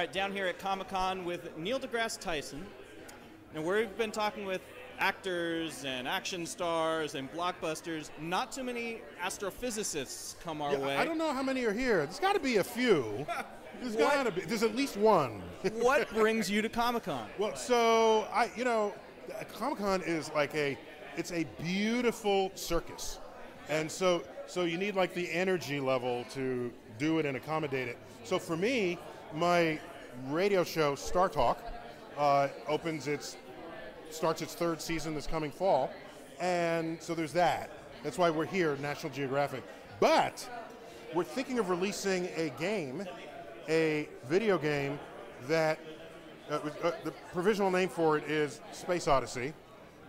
right, down here at Comic Con with Neil deGrasse Tyson. And we've been talking with actors and action stars and blockbusters. Not too many astrophysicists come our Yeah, way. I don't know how many are here. There's got to be a few. There's What? got to be. There's at least one. what brings you to Comic Con? Well, so I, you know, Comic Con is like a, it's a beautiful circus, and so so you need like the energy level to do it and accommodate it. So for me, my radio show Star Talk uh, opens its starts its third season this coming fall, and so there's that. That's why we're here, National Geographic. But we're thinking of releasing a game, a video game that uh, uh, the provisional name for it is Space Odyssey.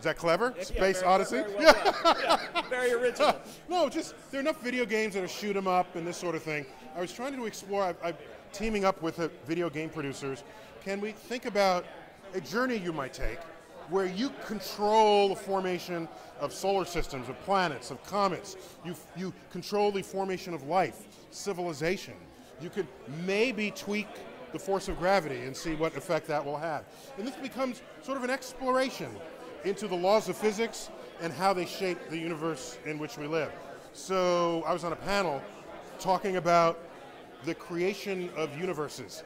Is that clever? Yeah, Space very- Odyssey? very well done. Yeah, very original. no, just there are enough video games that are shoot 'em up and this sort of thing. I was trying to explore. I, I'm teaming up with uh, video game producers. Can we think about a journey you might take where you control the formation of solar systems, of planets, of comets. You you control the formation of life, civilization. You could maybe tweak the force of gravity and see what effect that will have. And this becomes sort of an exploration into the laws of physics and how they shape the universe in which we live. So I was on a panel talking about the creation of universes.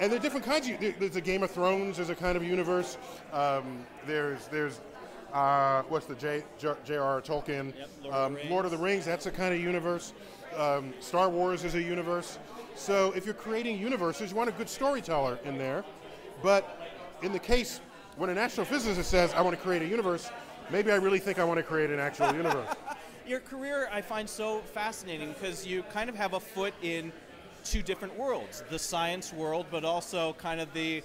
and there are different kinds. Of, there's a Game of Thrones. There's a kind of universe. Um, there's there's uh, what's the J, J, J.R.R. Tolkien, Yep, Lord of um, the Rings. Lord of the Rings. That's a kind of universe. Um, Star Wars is a universe. So if you're creating universes, you want a good storyteller in there. But in the case when an astrophysicist says, "I want to create a universe," maybe I really think I want to create an actual universe. Your career I find so fascinating because you kind of have a foot in two different worlds the science world, but also kind of the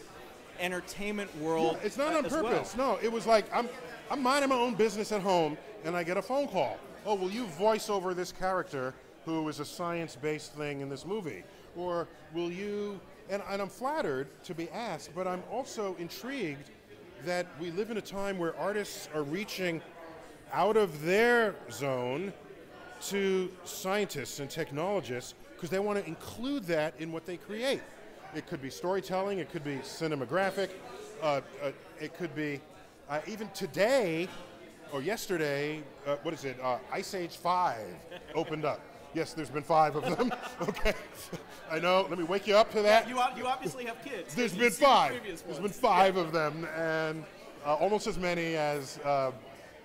entertainment world. It's not on as well. purpose. No, it was like I'm I'm minding my own business at home, and I get a phone call. Oh, will you voice over this character who is a science-based thing in this movie? Or will you? And, and I'm flattered to be asked, but I'm also intrigued that we live in a time where artists are reaching out of their zone to scientists and technologists because they want to include that in what they create. It could be storytelling, it could be cinematographic, uh, uh, it could be uh, even today or yesterday, uh, what is it? Uh, Ice Age 5 opened up. Yes, there's been five of them. okay. I know. Let me wake you up to that. You, you obviously have kids. There's been the five. previous There's been five of them, and uh, almost as many as, uh,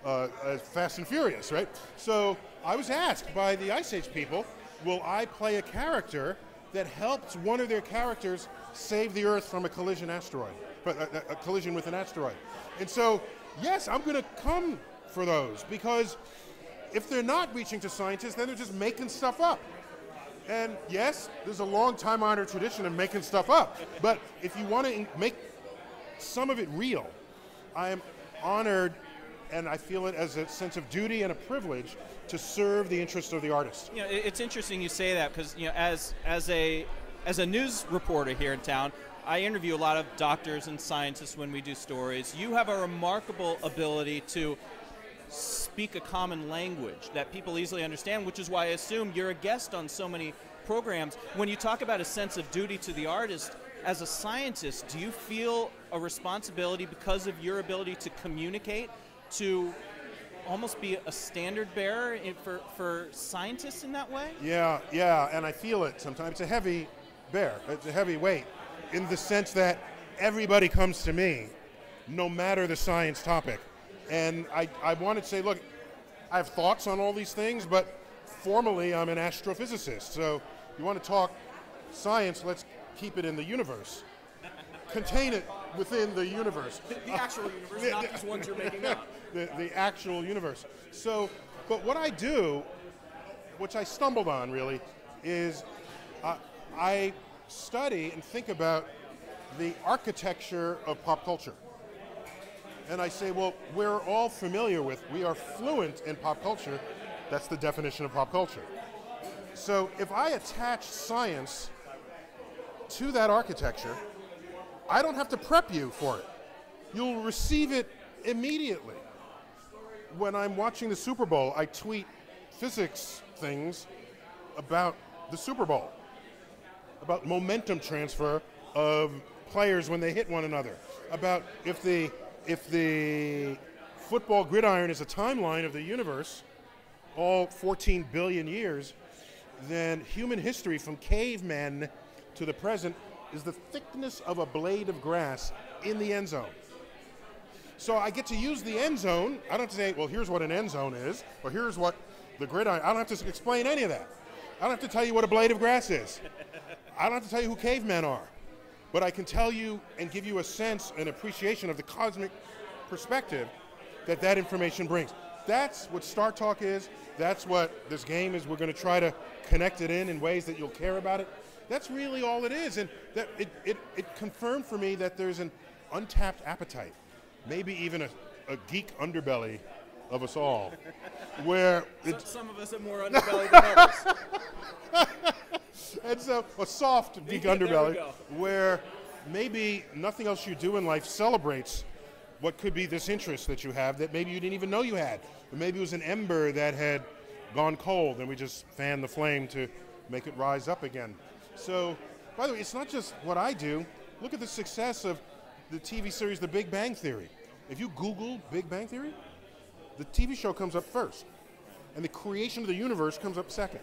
uh, as Fast and Furious, right? So I was asked by the Ice Age people, will I play a character that helps one of their characters save the Earth from a collision asteroid, a, a- a collision with an asteroid? And so, yes, I'm going to come for those because if they're not reaching to scientists, then they're just making stuff up. And yes, there's a long time honored tradition of making stuff up. But if you want to make some of it real, I am honored and I feel it as a sense of duty and a privilege to serve the interests of the artist. You know, it's interesting you say that because you know, as as a as a news reporter here in town, I interview a lot of doctors and scientists when we do stories. You have a remarkable ability to speak a common language that people easily understand, which is why I assume you're a guest on so many programs. When you talk about a sense of duty to the artist, as a scientist, do you feel a responsibility because of your ability to communicate to almost be a standard bearer for, for scientists in that way? Yeah, yeah, and I feel it sometimes. It's a heavy bear, it's a heavy weight in the sense that everybody comes to me, no matter the science topic. And I, I wanted to say, look, I have thoughts on all these things, but formally I'm an astrophysicist. So you want to talk science, let's keep it in the universe. Contain it within the universe. The actual universe, not these ones you're making up. the, the actual universe. So, but what I do, which I stumbled on really, is uh, I study and think about the architecture of pop culture. And I say, well, we're all familiar with, we are fluent in pop culture. That's the definition of pop culture. So if I attach science to that architecture, I don't have to prep you for it. You'll receive it immediately. When I'm watching the Super Bowl, I tweet physics things about the Super Bowl, about momentum transfer of players when they hit one another. About if the if the football gridiron is a timeline of the universe, all 14 billion years, then human history from cavemen to the present is the thickness of a blade of grass in the end zone. So I get to use the end zone. I don't have to say, well, here's what an end zone is, or here's what the gridiron. I don't have to explain any of that. I don't have to tell you what a blade of grass is. I don't have to tell you who cavemen are. But I can tell you and give you a sense and appreciation of the cosmic perspective that that information brings. That's what Star Talk is. That's what this game is. We're going to try to connect it in in ways that you'll care about it. That's really all it is. And that it, it, it confirmed for me that there's an untapped appetite, maybe even a, a geek underbelly of us all, where so some of us are more underbelly than others. and so a soft deep underbelly, where maybe nothing else you do in life celebrates what could be this interest that you have that maybe you didn't even know you had. Or maybe it was an ember that had gone cold and we just fanned the flame to make it rise up again. So, by the way, it's not just what I do. Look at the success of the TV series The Big Bang Theory. If you Google Big Bang Theory, the TV show comes up first, and the creation of the universe comes up second.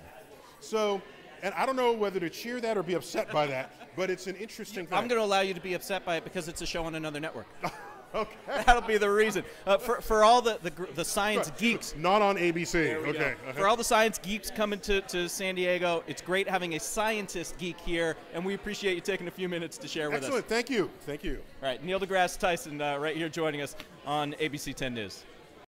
So, and I don't know whether to cheer that or be upset by that, but it's an interesting thing. I'm going to allow you to be upset by it because it's a show on another network. okay. That'll be the reason. Uh, for, for all the, the, the science geeks. Not on ABC. Okay. Uh-huh. For all the science geeks coming to, to San Diego, it's great having a scientist geek here, and we appreciate you taking a few minutes to share with us. Excellent. us. Thank you. Thank you. All right. Neil deGrasse Tyson uh, right here joining us on ABC 10 News.